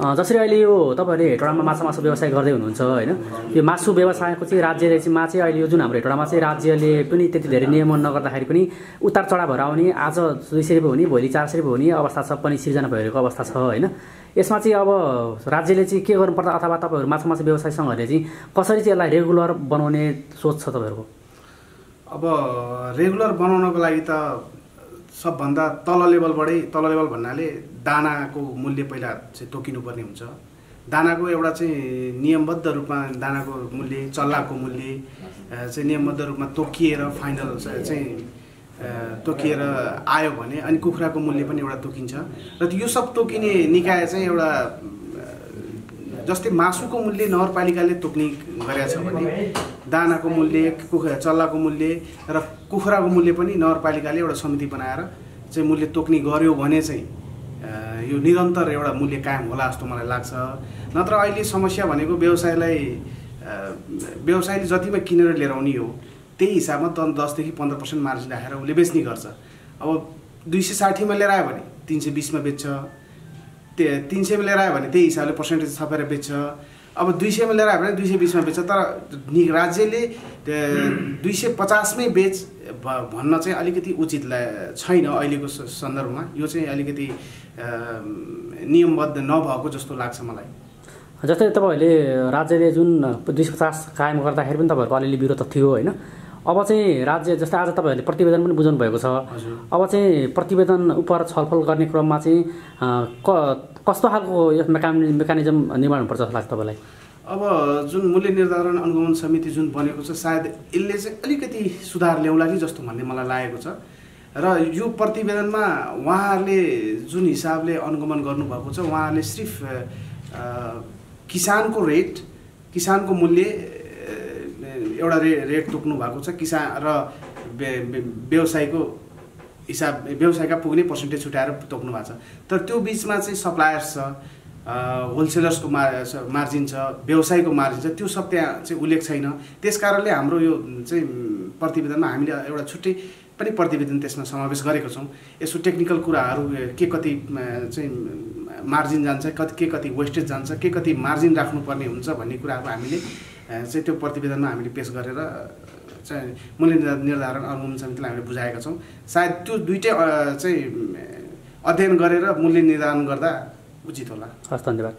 जसरी अहिले यो तपाईँहरूले हेटौँडामा माछा मासु व्यवसाय गर्दै हुनुहुन्छ होइन? यो मासु व्यवसायको चाहिँ राज्यले चाहिँ चाहिँ अहिले यो जुन हाम्रो हेटौँडामा चाहिँ राज्यले पनि त्यति धेरै नियमन नगर्दाखेरि पनि उतार चढाव भएर आउने आज दुई सय रुपियाँ हुने भोलि चार सय रुपियाँ हुने अवस्था छ पनि सिर्जना भइरहेको अवस्था छ होइन? यसमा चाहिँ अब राज्यले चाहिँ के गर्नुपर्दा अथवा तपाईँहरू माछा मासु व्यवसाय सङ्घहरूले चाहिँ कसरी चाहिँ यसलाई रेगुलर बनाउने सोच छ तपाईँहरूको? अब रेगुलर बनाउनको लागि त सबभन्दा तल लेभलबाटै तल लेभल भन्नाले दानाको मूल्य पहिला चाहिँ तोकिनुपर्ने हुन्छ। दानाको एउटा चाहिँ नियमबद्ध रूपमा दानाको मूल्य चल्लाको मूल्य चाहिँ नियमबद्ध रूपमा तोकिएर फाइनल चाहिँ तोकिएर आयो भने अनि कुखुराको मूल्य पनि एउटा तोकिन्छ। र यो सब तोकिने निकाय चाहिँ एउटा जस्तै मासुको मूल्य नगरपालिकाले तोक्ने गरेका छ भने दानाको मूल्य कुखुरा चल्लाको मूल्य र कुखुराको मूल्य पनि नगरपालिकाले एउटा समिति बनाएर चाहिँ मूल्य तोक्ने गर्यो भने चाहिँ यो निरन्तर एउटा मूल्य कायम होला जस्तो मलाई लाग्छ। नत्र अहिले समस्या भनेको व्यवसायलाई व्यवसायले जतिमा किनेर लिएर आउने हो त्यही हिसाबमा त दसदेखि पन्ध्र पर्सेन्ट मार्जिन राखेर उसले बेच्ने गर्छ। अब दुई सय साठीमा लिएर आयो भने तिन सय बिसमा बेच्छ। त्यो तिन सयमा लिएर आयो भने त्यही हिसाबले पर्सेन्टेज थपेर बेच्छ। अब दुई सयमा लिएर आयो भने दुई सय बिसमा बेच्छ तर राज्यले दुई सय पचासमै बेच भन्न चाहिँ अलिकति उचित छैन अहिलेको सन्दर्भमा। यो चाहिँ अलिकति नियमबद्ध नभएको जस्तो लाग्छ मलाई। जस्तै तपाईँहरूले राज्यले जुन दुई सय पचास कायम गर्दाखेरि पनि तपाईँहरूको अलिअलि विरोध थियो होइन। अब चाहिँ राज्य जस्तै आज तपाईँहरूले प्रतिवेदन पनि बुझाउनु भएको छ अब चाहिँ प्रतिवेदन उप छलफल गर्ने क्रममा चाहिँ क कस्तो खालको यो मेकानि मेकानिजम निर्माण हुनुपर्छ जस्तो लाग्छ तपाईँलाई? अब जुन मूल्य निर्धारण अनुगमन समिति जुन बनेको छ सायद यसले चाहिँ अलिकति सुधार ल्याउला कि जस्तो भन्ने मलाई लागेको छ। र यो प्रतिवेदनमा उहाँहरूले जुन हिसाबले अनुगमन गर्नुभएको छ उहाँहरूले सिर्फ किसानको रेट किसानको मूल्य एउटा रे रेट तोक्नु भएको छ किसान र व्य- व्य- व्यवसायको हिसाब व्यवसायका पुग्ने पर्सेन्टेज छुट्याएर तोक्नु भएको छ। तर त्यो बिचमा चाहिँ सप्लायर्स छ होलसेलर्सको मा मार्जिन छ व्यवसायको मार्जिन छ त्यो सब त्यहाँ चाहिँ उल्लेख छैन। त्यस कारणले हाम्रो यो चाहिँ प्रतिवेदनमा हामीले एउटा छुट्टै पनि प्रतिवेदन त्यसमा समावेश गरेको छौँ। यसो टेक्निकल कुराहरू के कति चाहिँ मार्जिन जान्छ कति के कति वेस्टेज जान्छ के कति मार्जिन राख्नुपर्ने हुन्छ भन्ने कुराहरू हामीले चाहिँ त्यो प्रतिवेदनमा हामीले पेस गरेर चाहिँ मूल्य निर्धा- निर्धारण अनुगमन समितिलाई हामीले बुझाएका छौँ। सायद त्यो दुइटै चाहिँ अध्ययन गरेर मूल्य निर्धारण गर्दा उचित होला। हस् धन्यवाद.